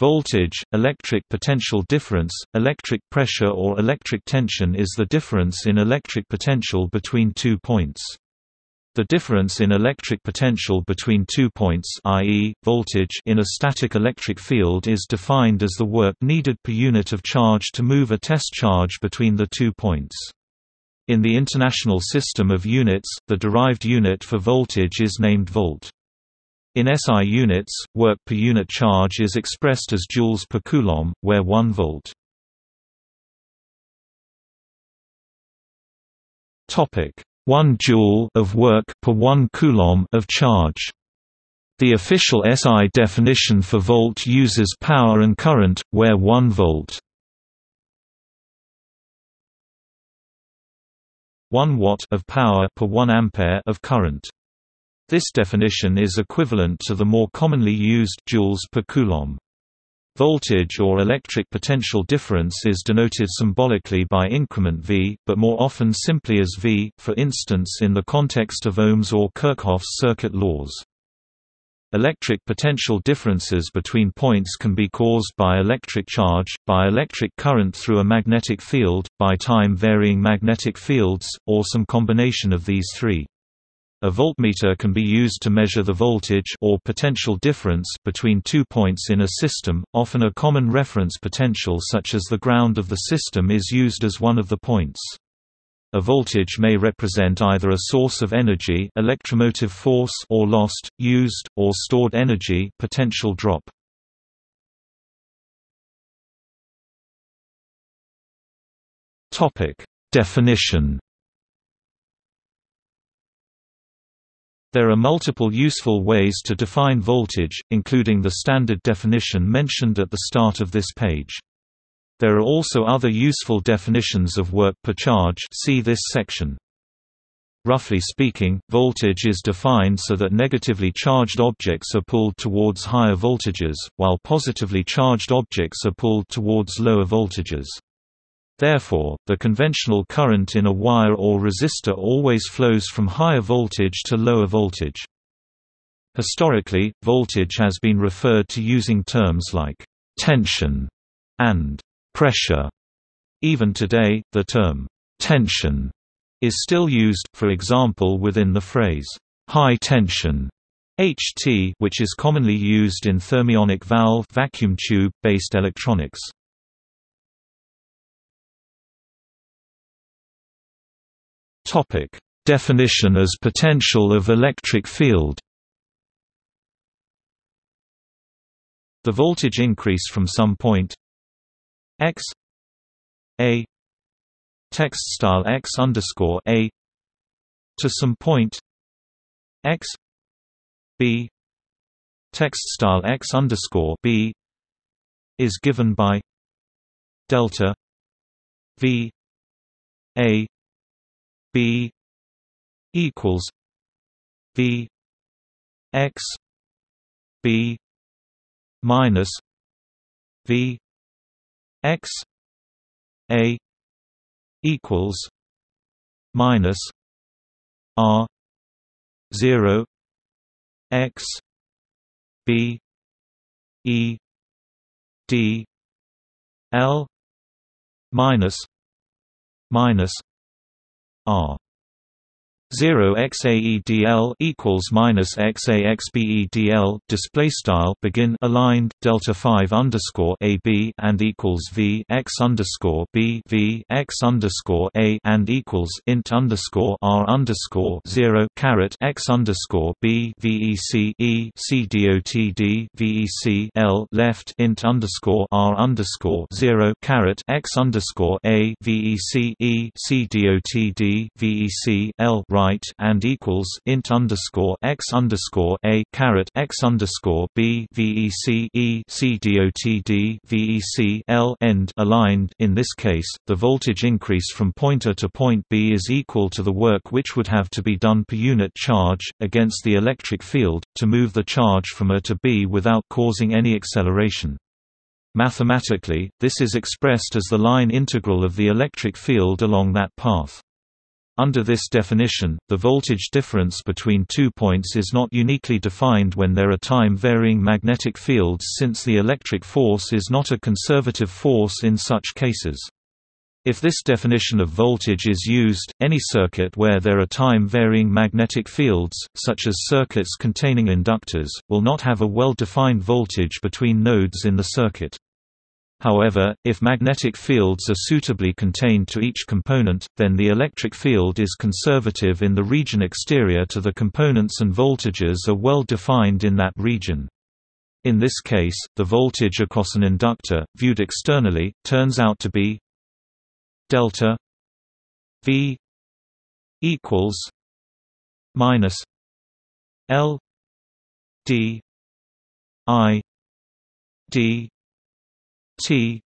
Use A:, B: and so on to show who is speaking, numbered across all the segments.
A: Voltage, electric potential difference, electric pressure or electric tension is the difference in electric potential between two points. The difference in electric potential between two points i.e., voltage in a static electric field is defined as the work needed per unit of charge to move a test charge between the two points. In the International System of Units, the derived unit for voltage is named volt. In SI units, work per unit charge is expressed as joules per coulomb, where 1 volt. Topic 1 joule of work per 1 coulomb of charge. The official SI definition for volt uses power and current, where 1 volt 1 watt of power per 1 ampere of current. This definition is equivalent to the more commonly used joules per coulomb. Voltage or electric potential difference is denoted symbolically by increment V, but more often simply as V, for instance in the context of Ohm's or Kirchhoff's circuit laws. Electric potential differences between points can be caused by electric charge, by electric current through a magnetic field, by time-varying magnetic fields, or some combination of these three. A voltmeter can be used to measure the voltage or potential difference between two points in a system, often a common reference potential such as the ground of the system is used as one of the points. A voltage may represent either a source of energy electromotive force or lost, used, or stored energy potential drop. Definition There are multiple useful ways to define voltage, including the standard definition mentioned at the start of this page. There are also other useful definitions of work per charge see this section. Roughly speaking, voltage is defined so that negatively charged objects are pulled towards higher voltages, while positively charged objects are pulled towards lower voltages. Therefore, the conventional current in a wire or resistor always flows from higher voltage to lower voltage. Historically, voltage has been referred to using terms like tension and pressure. Even today, the term tension is still used, for example within the phrase high tension HT which is commonly used in thermionic valve vacuum tube based electronics. Topic: Definition as potential of electric field. The voltage increase from some point x a text style x underscore a to some point x b text style x underscore b is given by delta v a B equals V X B minus V X A equals minus R zero X B E D L minus minus R 0 xaedl equals minus xaxbedl display style begin aligned delta 5 underscore ab and equals v x underscore b v x underscore a and equals int underscore r underscore 0 caret x underscore b vec e c dotd vec l left int underscore r underscore 0 caret x underscore a vec e c dotd vec l right right and equals int underscore x underscore a caret x underscore b vec e c vec l end aligned. In this case, the voltage increase from pointer to point B is equal to the work which would have to be done per unit charge against the electric field to move the charge from A to B without causing any acceleration. Mathematically, this is expressed as the line integral of the electric field along that path. Under this definition, the voltage difference between two points is not uniquely defined when there are time-varying magnetic fields since the electric force is not a conservative force in such cases. If this definition of voltage is used, any circuit where there are time-varying magnetic fields, such as circuits containing inductors, will not have a well-defined voltage between nodes in the circuit. However, if magnetic fields are suitably contained to each component, then the electric field is conservative in the region exterior to the components and voltages are well defined in that region. In this case, the voltage across an inductor, viewed externally, turns out to be delta V equals minus L D I D T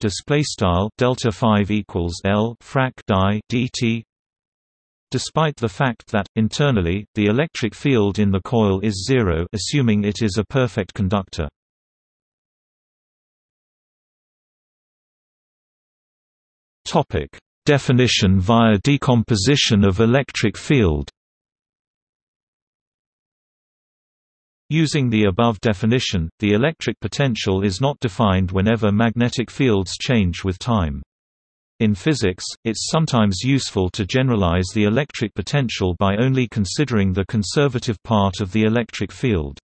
A: display style delta 5 equals L frac die dt despite the fact that internally the electric field in the coil is zero assuming it is a perfect conductor. Topic. Definition via decomposition of electric field Using the above definition, the electric potential is not defined whenever magnetic fields change with time. In physics, it's sometimes useful to generalize the electric potential by only considering the conservative part of the electric field.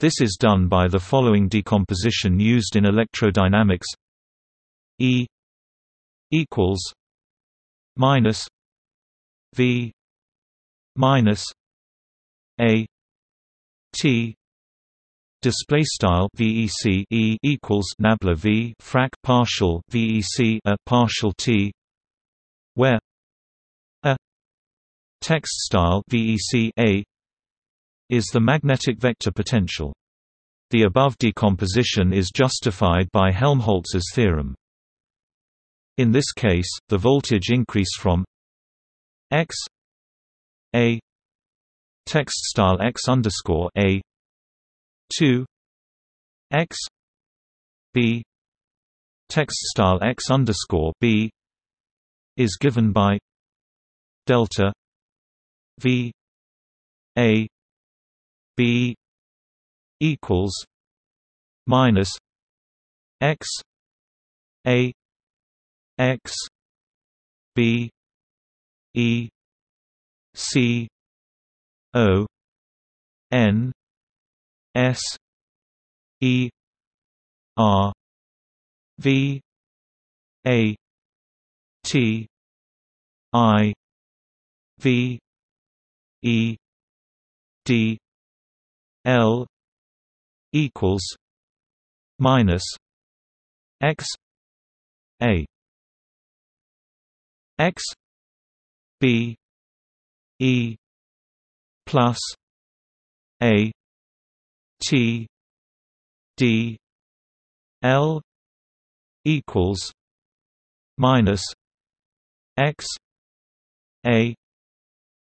A: This is done by the following decomposition used in electrodynamics E equals minus V minus A T display style VEC E equals nabla V frac partial VEC a partial T where a text style VEC A is the magnetic vector potential. The above decomposition is justified by Helmholtz's theorem. In this case, the voltage increase from x a text style x underscore a two x b text style x underscore b is given by delta v a b equals minus x a x b e c O N S E R V A T I V E D L equals minus X A. X B E plus A T D L equals minus X A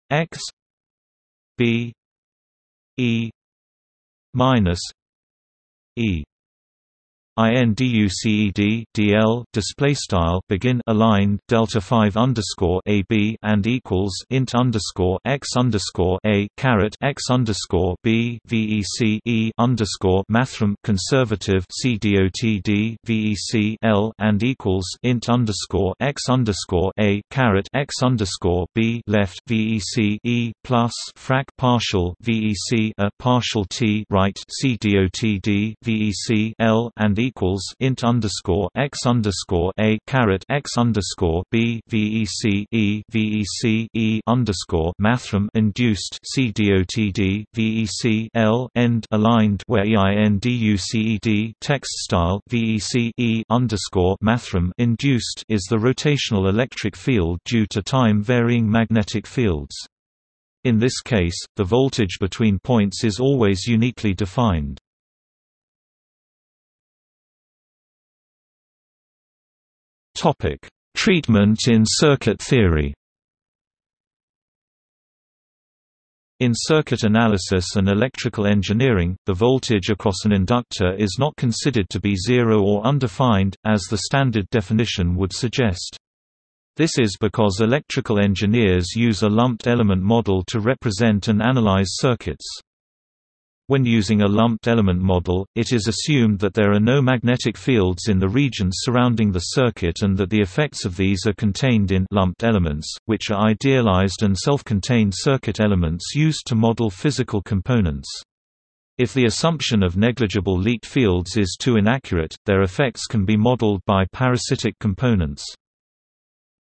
A: X B E minus E INDUCED DL display style begin aligned delta 5 underscore AB and equals int underscore x underscore A caret x underscore B VEC E underscore mathrm conservative CDOTD VEC L and equals int underscore x underscore A caret x underscore B left VEC E plus frac partial VEC a partial T right CDOTD VEC L and equals int underscore x underscore a caret x underscore b vec e vec e underscore mathrm induced c dotd vec l end aligned where einduced text style vec e underscore mathrm induced is the rotational electric field due to time varying magnetic fields. In this case, the voltage between points is always uniquely defined. Topic: Treatment in circuit theory. In circuit analysis and electrical engineering, the voltage across an inductor is not considered to be zero or undefined, as the standard definition would suggest. This is because electrical engineers use a lumped element model to represent and analyze circuits. When using a lumped element model, it is assumed that there are no magnetic fields in the regions surrounding the circuit and that the effects of these are contained in lumped elements, which are idealized and self-contained circuit elements used to model physical components. If the assumption of negligible leaked fields is too inaccurate, their effects can be modeled by parasitic components.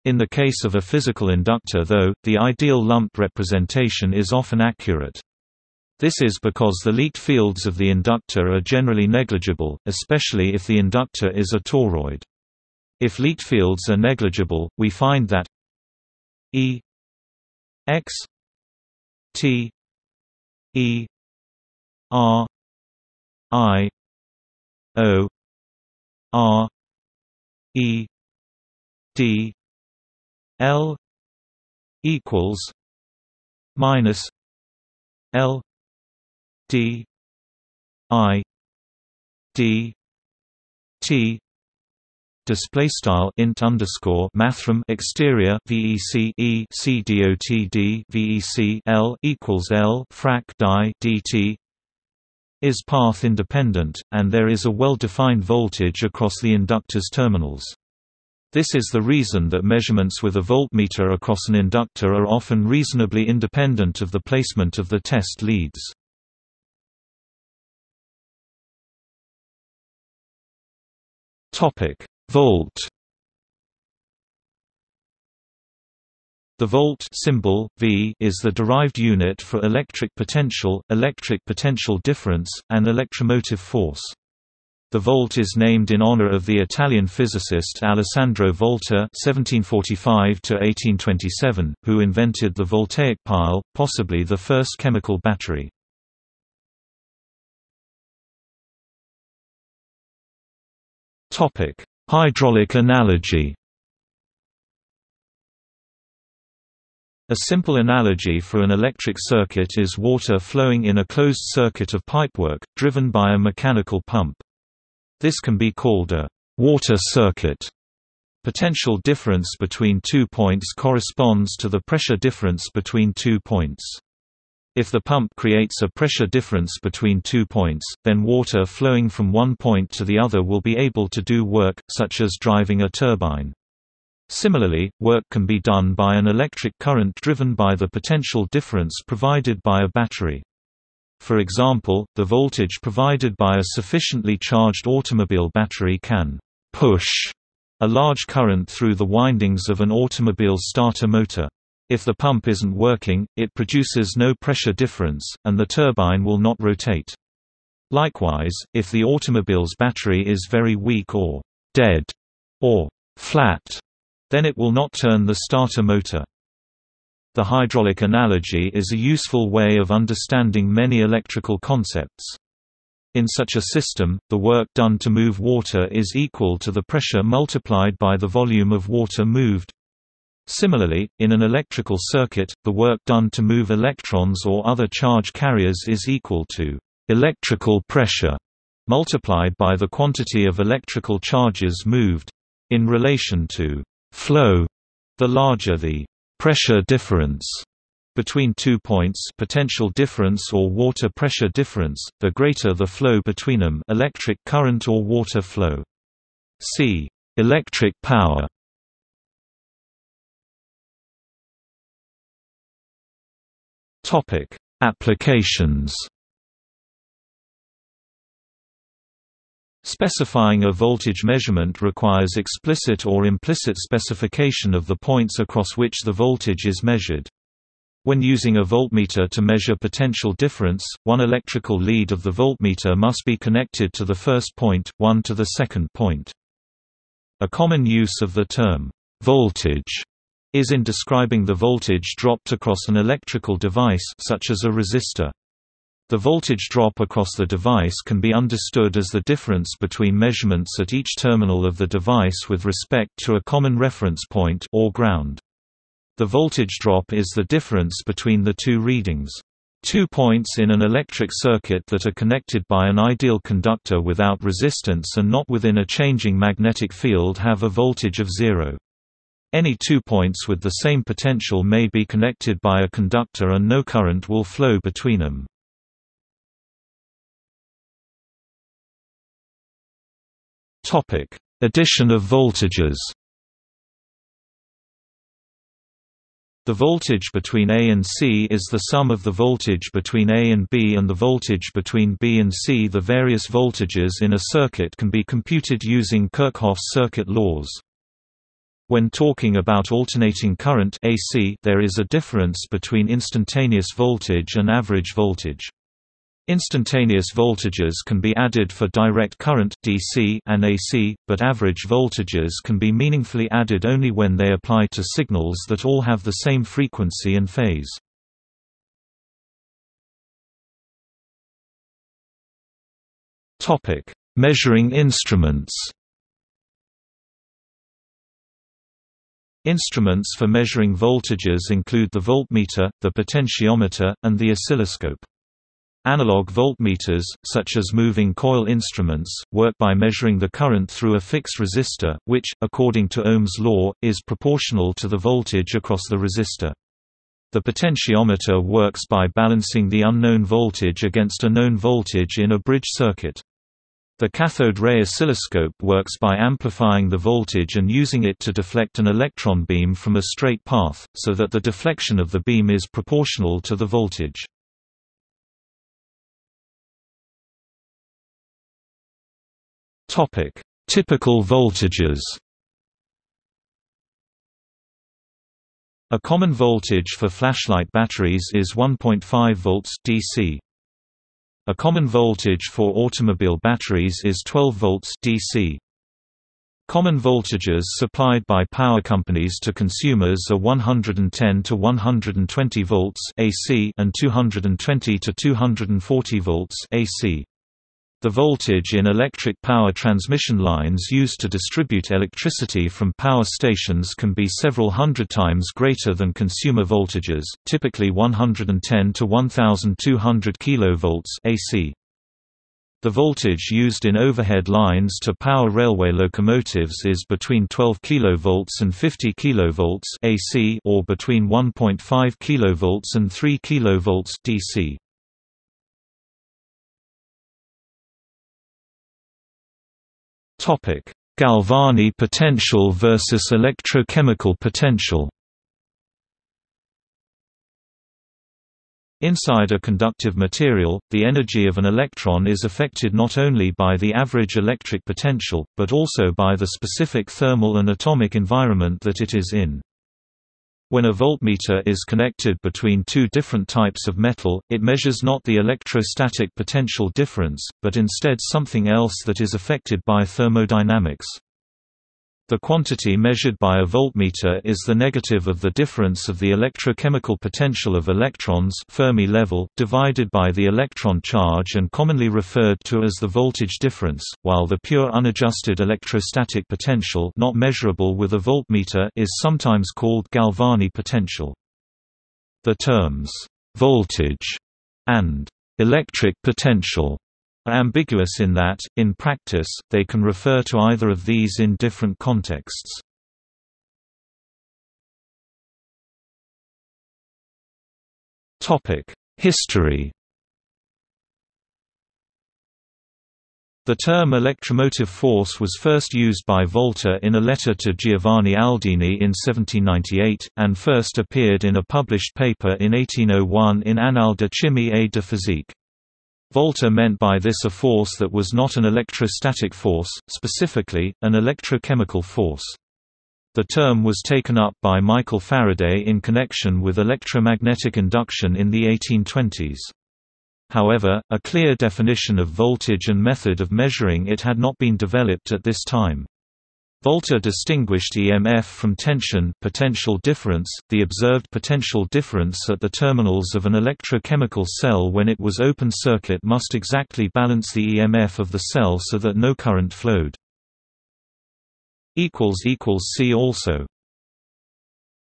A: In the case of a physical inductor though, the ideal lumped representation is often accurate. This is because the leaked fields of the inductor are generally negligible, especially if the inductor is a toroid. If leaked fields are negligible, we find that E x T E R I O R E D L equals minus L D I D T display style int underscore mathrm exterior vec e c dot d vec l equals l frac dt is path independent, and there is a well-defined voltage across the inductor's terminals. This is the reason that measurements with a voltmeter across an inductor are often reasonably independent of the placement of the test leads. Topic: Volt. The volt symbol V is the derived unit for electric potential, electric potential difference, and electromotive force. The volt is named in honor of the Italian physicist Alessandro Volta (1745–1827), who invented the voltaic pile, possibly the first chemical battery. Topic: Hydraulic analogy. A simple analogy for an electric circuit is water flowing in a closed circuit of pipework, driven by a mechanical pump. This can be called a water circuit. Potential difference between two points corresponds to the pressure difference between two points. If the pump creates a pressure difference between two points, then water flowing from one point to the other will be able to do work, such as driving a turbine. Similarly, work can be done by an electric current driven by the potential difference provided by a battery. For example, the voltage provided by a sufficiently charged automobile battery can push a large current through the windings of an automobile starter motor. If the pump isn't working, it produces no pressure difference, and the turbine will not rotate. Likewise, if the automobile's battery is very weak or dead or flat, then it will not turn the starter motor. The hydraulic analogy is a useful way of understanding many electrical concepts. In such a system, the work done to move water is equal to the pressure multiplied by the volume of water moved. Similarly, in an electrical circuit, the work done to move electrons or other charge carriers is equal to electrical pressure multiplied by the quantity of electrical charges moved. In relation to flow, the larger the pressure difference between two points potential difference or water pressure difference, the greater the flow between them electric current or water flow. See electric power Topic: Applications. Specifying a voltage measurement requires explicit or implicit specification of the points across which the voltage is measured. When using a voltmeter to measure potential difference, one electrical lead of the voltmeter must be connected to the first point, one to the second point. A common use of the term, voltage is in describing the voltage dropped across an electrical device such as a resistor. The voltage drop across the device can be understood as the difference between measurements at each terminal of the device with respect to a common reference point or ground. The voltage drop is the difference between the two readings. Two points in an electric circuit that are connected by an ideal conductor without resistance and not within a changing magnetic field have a voltage of zero. Any two points with the same potential may be connected by a conductor and no current will flow between them. Addition of voltages The voltage between A and C is the sum of the voltage between A and B and the voltage between B and C. The various voltages in a circuit can be computed using Kirchhoff's circuit laws. When talking about alternating current AC, there is a difference between instantaneous voltage and average voltage. Instantaneous voltages can be added for direct current DC and AC, but average voltages can be meaningfully added only when they apply to signals that all have the same frequency and phase. Topic: Measuring instruments. Instruments for measuring voltages include the voltmeter, the potentiometer, and the oscilloscope. Analog voltmeters, such as moving coil instruments, work by measuring the current through a fixed resistor, which, according to Ohm's law, is proportional to the voltage across the resistor. The potentiometer works by balancing the unknown voltage against a known voltage in a bridge circuit. The cathode ray oscilloscope works by amplifying the voltage and using it to deflect an electron beam from a straight path, so that the deflection of the beam is proportional to the voltage. Typical voltages. A common voltage for flashlight batteries is 1.5 volts DC. A common voltage for automobile batteries is 12 volts DC. Common voltages supplied by power companies to consumers are 110 to 120 volts AC and 220 to 240 volts AC. The voltage in electric power transmission lines used to distribute electricity from power stations can be several hundred times greater than consumer voltages, typically 110 to 1200 kV AC. The voltage used in overhead lines to power railway locomotives is between 12 kV and 50 kV AC or between 1.5 kV and 3 kV DC. Topic: Galvani potential versus electrochemical potential. Inside a conductive material, the energy of an electron is affected not only by the average electric potential, but also by the specific thermal and atomic environment that it is in. When a voltmeter is connected between two different types of metal, it measures not the electrostatic potential difference, but instead something else that is affected by thermodynamics. The quantity measured by a voltmeter is the negative of the difference of the electrochemical potential of electrons Fermi level divided by the electron charge and commonly referred to as the voltage difference, while the pure unadjusted electrostatic potential not measurable with a voltmeter is sometimes called Galvani potential. The terms voltage and electric potential ambiguous in that, in practice, they can refer to either of these in different contexts. History The term electromotive force was first used by Volta in a letter to Giovanni Aldini in 1798, and first appeared in a published paper in 1801 in Annales de chimie et de physique. Volta meant by this a force that was not an electrostatic force, specifically, an electrochemical force. The term was taken up by Michael Faraday in connection with electromagnetic induction in the 1820s. However, a clear definition of voltage and method of measuring it had not been developed at this time. Volta distinguished EMF from tension potential difference, the observed potential difference at the terminals of an electrochemical cell when it was open circuit must exactly balance the EMF of the cell so that no current flowed. See also